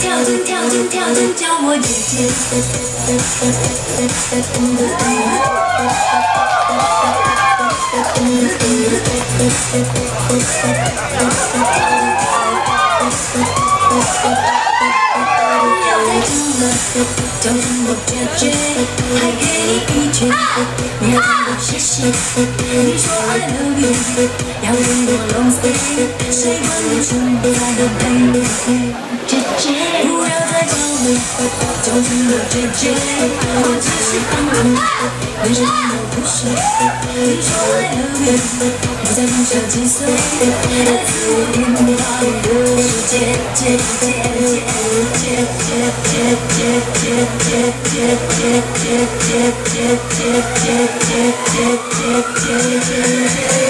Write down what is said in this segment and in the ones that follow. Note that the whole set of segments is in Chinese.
跳针跳针跳针叫我姐姐。叫什么姐姐？还给你一句，你要我痴心，你说 I love you，要给我 lost me，谁管你从不来的玫瑰？姐姐。再叫了，叫声我姐姐，我只是刚刚，为什么不是？你说 I love you，不再不小几岁，来自我天堂的是姐姐姐姐姐姐姐姐姐姐姐姐姐姐姐姐姐姐姐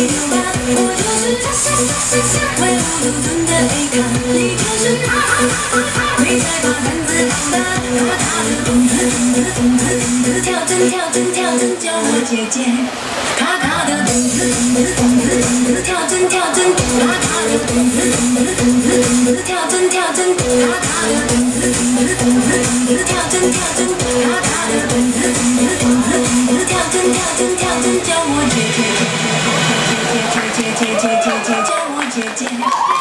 你我就是他小小小小怪物嘟的皮卡的跳针跳针跳针叫我姐姐咔咔的咚蹦咚蹦咚姐姐姐姐叫我姐姐。